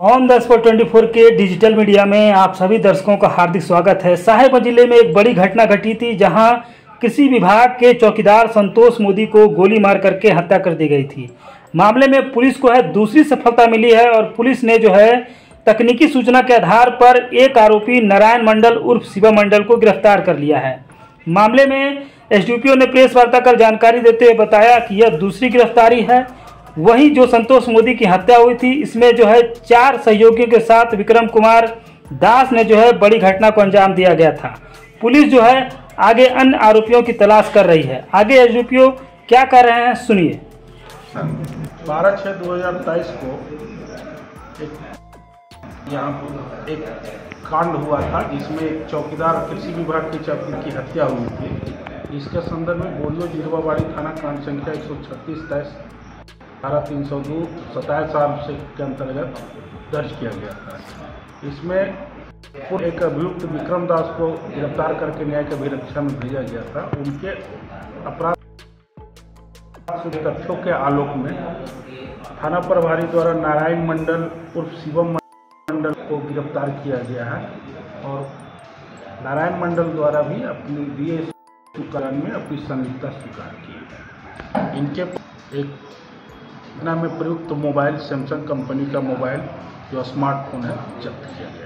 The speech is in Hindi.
ऑन द स्पॉट 24 के डिजिटल मीडिया में आप सभी दर्शकों का हार्दिक स्वागत है। साहेब ज़िले में एक बड़ी घटना घटी थी, जहाँ कृषि विभाग के चौकीदार संतोष मोदी को गोली मार करके हत्या कर दी गई थी। मामले में पुलिस को है दूसरी सफलता मिली है और पुलिस ने जो है तकनीकी सूचना के आधार पर एक आरोपी नारायण मंडल उर्फ़ शिवा मंडल को गिरफ़्तार कर लिया है। मामले में एसडीपीओ ने प्रेस वार्ता कर जानकारी देते हुए बताया कि यह दूसरी गिरफ्तारी है। वहीं जो संतोष मोदी की हत्या हुई थी, इसमें जो है चार सहयोगियों के साथ विक्रम कुमार दास ने जो है बड़ी घटना को अंजाम दिया गया था। पुलिस जो है आगे अन्य आरोपियों की तलाश कर रही है। आगे एसडीपीओ क्या कर रहे हैं, सुनिए। बारह छः दो हज़ार तेईस को यहाँ एक कांड हुआ था, जिसमें एक चौकीदार कृषि विभाग के चौकी की हत्या हुई थी। इसके संदर्भ में बोलियो जिरवाबाड़ी थाना कांड संख्या एक सौ छत्तीस तेईस धारा तीन सौ दो सताईस साल से के अंतर्गत दर्ज किया गया था। इसमें एक अभियुक्त विक्रम दास को गिरफ़्तार करके न्याय की अभिरक्षा में भेजा गया था। उनके अपराध तथ्यों के आलोक में थाना प्रभारी द्वारा नारायण मंडल, उर्फ़ शिवम मंडल को गिरफ़्तार किया गया है और नारायण मंडल द्वारा भी अपनी दिए में अपनी संलिप्तता स्वीकार की है। इनके एक घटना में प्रयुक्त मोबाइल सैमसंग कंपनी का मोबाइल जो स्मार्टफ़ोन है जब्त किया गया।